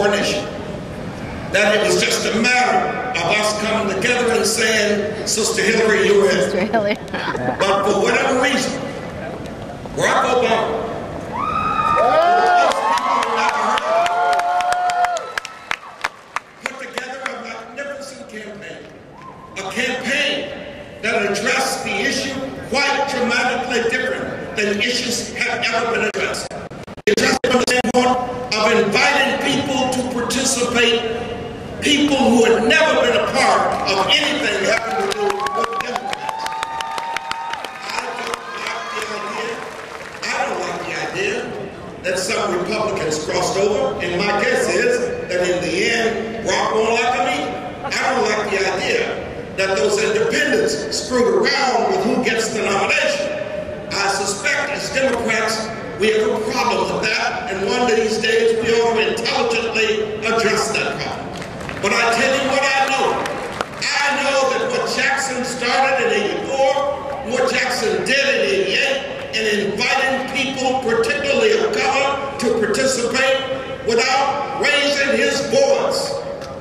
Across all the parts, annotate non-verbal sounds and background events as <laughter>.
important issue. That it was just a matter of us coming together and saying, Sister Hillary, you're in. Sister Hillary. <laughs> But for whatever reason, Barack Obama, put together a magnificent campaign. A campaign that addressed the issue quite dramatically different than issues have ever been addressed. It addressed from the standpoint of inviting people to participate, people who had never been a part of anything having to do with Democrats. I don't like the idea. I don't like the idea that some Republicans crossed over. And my guess is that in the end, Barack won't like me. I don't like the idea that those independents screwed around with who gets the nomination. I suspect as Democrats, we have a problem with that, and one of these days we ought to intelligently address that problem. But I tell you what I know. I know that what Jackson started in 84, what Jackson did in 88, and inviting people, particularly of color, to participate without raising his voice,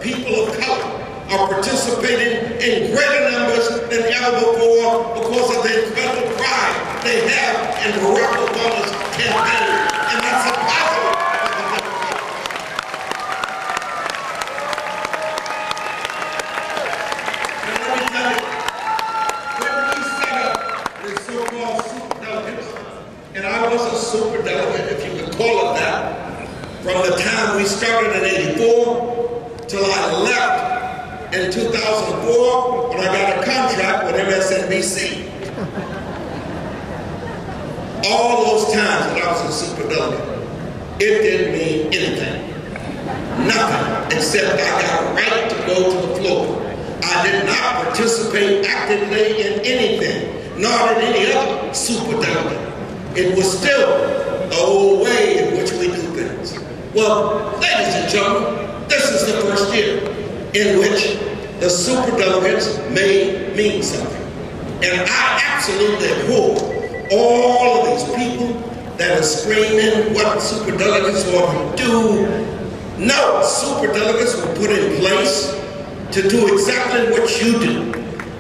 people of color are participating in greater numbers than ever before because of the incredible pride they have in Barack Obama's campaign. And that's a positive for the Democrats. And let me tell you, when we set up the so-called super delegates, and I was a super delegate, if you could call it that, from the time we started in 84 till I left in 2004 when I got a contract with MSNBC. All those times that I was a super delegate, it didn't mean anything. Nothing except I got a right to go to the floor. I did not participate actively in anything, nor in any other super delegate. It was still the old way in which we do things. Well, ladies and gentlemen, this is the first year in which the super delegates may mean something. And I absolutely abhor all of these people that are screaming what super delegates ought to do. No, super delegates were put in place to do exactly what you do.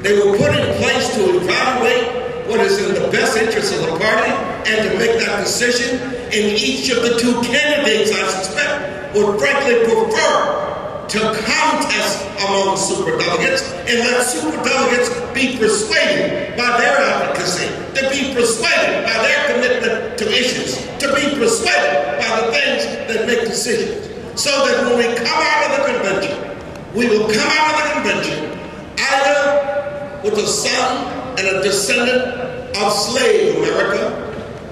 They were put in place to evaluate what is in the best interest of the party and to make that decision. And each of the two candidates, I suspect, would frankly prefer to contest among superdelegates and let superdelegates be persuaded by their advocacy, to be persuaded by their commitment to issues, to be persuaded by the things that make decisions. So that when we come out of the convention, we will come out of the convention either with a son and a descendant of slave America,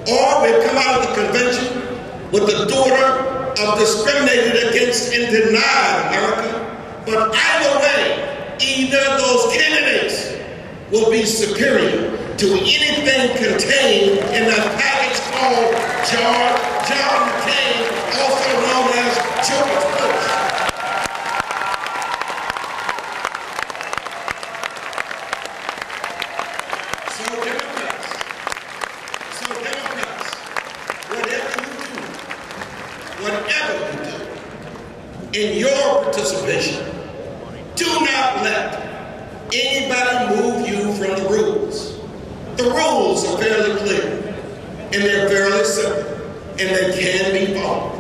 or we'll come out of the convention with the daughter of discriminated against and denied America. But either way, either of those candidates will be superior to anything contained in that package called John, John McCain, also known as George Bush. So Democrats, so Democrats, whatever you do, whatever you do in your participation, do not let anybody move you from the rules. The rules are fairly clear, and they're fairly simple, and they can be followed,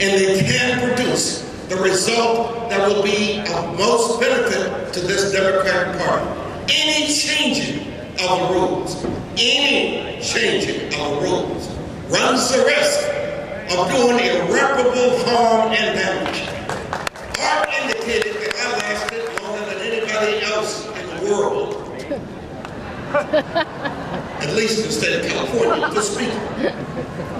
and they can produce the result that will be of most benefit to this Democratic Party. Any changing of the rules, any changing of the rules runs the risk of doing irreparable harm and damage. Art indicated that I lasted longer than anybody else in the world. <laughs> At least in the state of California, to speak.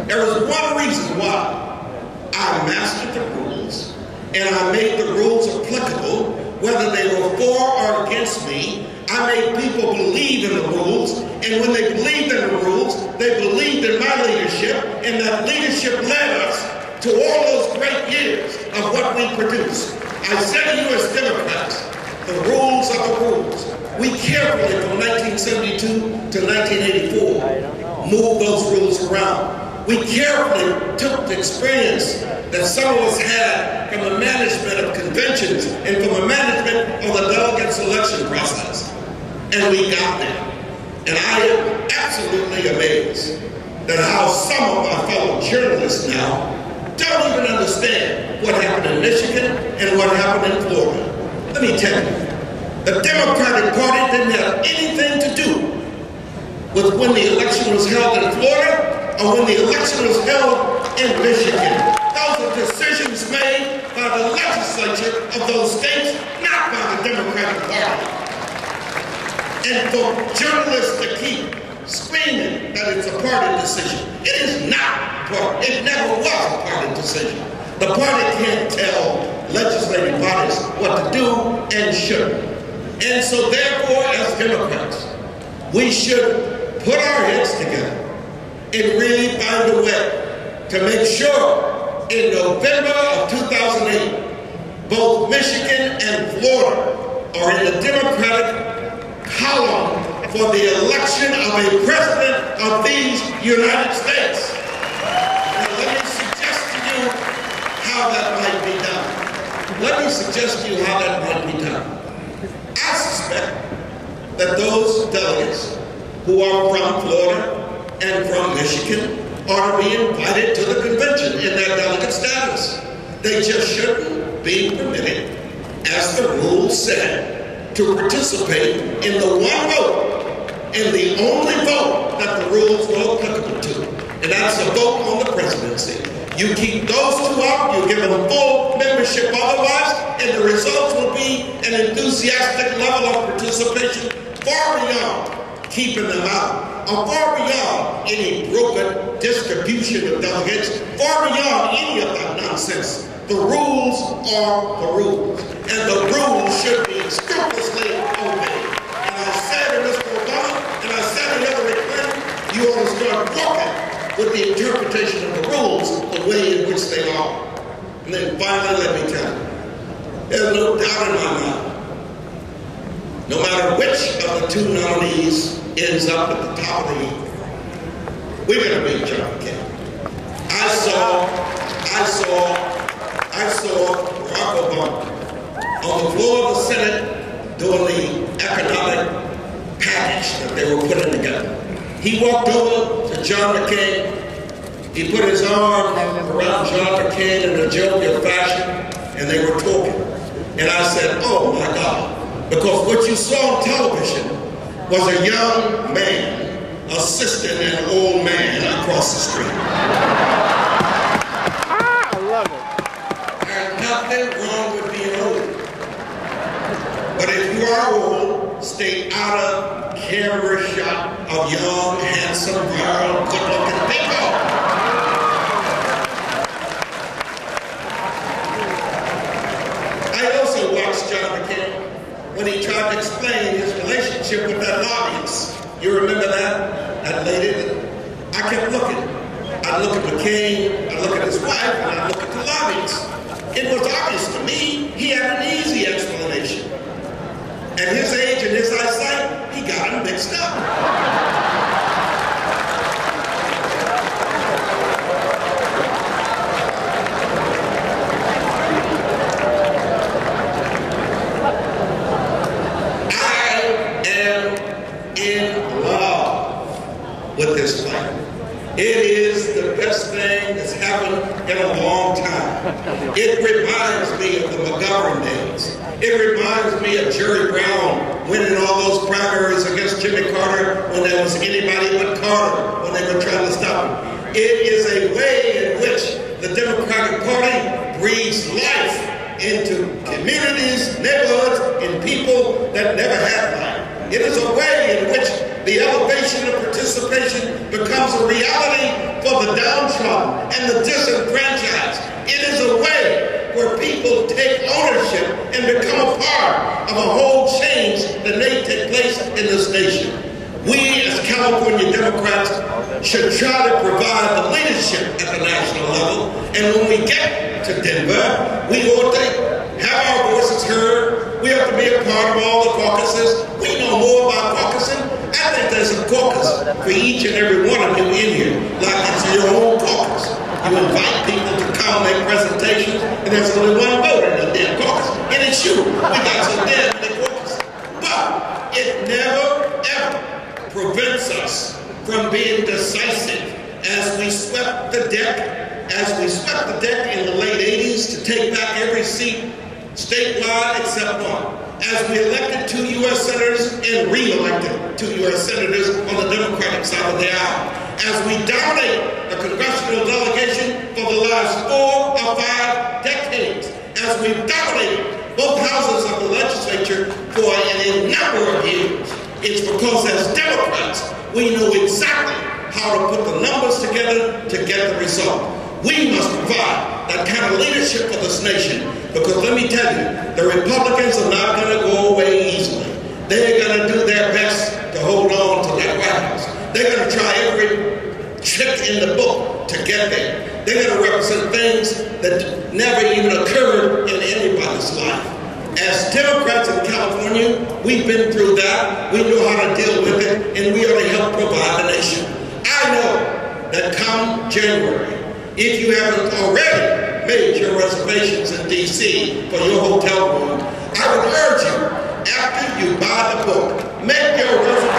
There was one reason why I mastered the rules and I made the rules applicable, whether they were for or against me. I made people believe in the rules, and when they believed in the rules, they believed in my leadership, and that leadership led us to all those great years of what we produced. I said to you as Democrats, the rules are the rules. We carefully, from 1972 to 1984, moved those rules around. we carefully took the experience that some of us had from the management of conventions and from the management of the delegate selection process. And we got there. And I am absolutely amazed that how some of my fellow journalists now don't even understand what happened in Michigan and what happened in Florida. Let me tell you, the Democratic Party didn't have anything to do with when the election was held in Florida or when the election was held in Michigan. Those are decisions made by the legislature of those states, not by the Democratic Party. And for journalists to keep screaming that it's a party decision, it is not part. It never was a party decision. The party can't tell legislative bodies what to do and shouldn't. And so therefore, as Democrats, we should put our heads together and really find a way to make sure in November of 2008, both Michigan and Florida are in the Democratic column for the election of a president of these United States. Now let me suggest to you how that might be done. Let me suggest to you how that might be done. That those delegates who are from Florida and from Michigan are to be invited to the convention in their delegate status. They just shouldn't be permitted, as the rules said, to participate in the one vote and the only vote that the rules were applicable to, and that's the vote on the presidency. You keep those two out, you give them full membership otherwise, and the results will be an enthusiastic level of participation far beyond keeping them out, or far beyond any broken distribution of delegates, far beyond any of that nonsense. The rules are the rules, and the rules should be scrupulously obeyed. And I said to Mr. Obama, and I said to Hillary Clinton, you ought to start walking with the interpretation of the rules the way in which they are. And then finally, let me tell you, there's no doubt in my mind, no matter which of the two ends up at the heap, we're beat John McCain. I saw, I saw, I saw Barack Obama on the floor of the Senate doing the economic package that they were putting together. He walked over to John McCain. He put his arm around John McCain in a jovial fashion, and they were talking. And I said, oh my God. Because what you saw on television was a young man assisting an old man across the street. Ah, I love it. There's nothing wrong with being old. But if you are old, stay out of camera shot of young, handsome, virile, good-looking people. I also watched John McCain when he tried to explain his relationship with that lobbyist. You remember that? That lady? I kept looking. I look at McCain, I look at his wife, and I look at the lobbyist. It was obvious to me he had an easy explanation. At his age and his eyesight, he got him mixed up. I am in love with this plan. It is the best thing that's happened in a long time. It reminds me of the McGovern days. It reminds me of Jerry Brown winning all those primaries against Jimmy Carter when there was anybody but Carter when they were trying to stop him. It is a way in which the Democratic Party breathes life into communities, neighborhoods, and people that never had life. It is a way in which the elevation of participation becomes a reality for the downtrodden and the disenfranchised. It is a way where people take ownership and become a part of a whole change that may take place in this nation. We as California Democrats should try to provide the leadership at the national level. And when we get to Denver, we ought to have our voices heard. We have to be a part of all the caucuses. We know more about caucusing. There's a caucus for each and every one of you in here, like it's your own caucus. You invite people to come make presentations, and there's only one vote in the damn caucus, and it's you. We got so damn many caucus. But it never, ever prevents us from being decisive as we swept the deck, as we swept the deck in the late 80s to take back every seat statewide except one. As we elected two U.S. senators and re-elected two U.S. senators on the Democratic side of the aisle. As we dominate the congressional delegation for the last four or five decades. As we've dominated both houses of the legislature for a number of years. It's because as Democrats, we know exactly how to put the numbers together to get the result. We must provide that kind of leadership for this nation because let me tell you, the Republicans are not going to go away easily. They're going to do their best to hold on to that White House. They're going to try every trick in the book to get there. They're going to represent things that never even occurred in anybody's life. As Democrats in California, we've been through that. We know how to deal with it, and we ought to help provide the nation. I know that come January, if you haven't already made your reservations in D.C. for your hotel room, I would urge you, after you buy the book, make your reservations.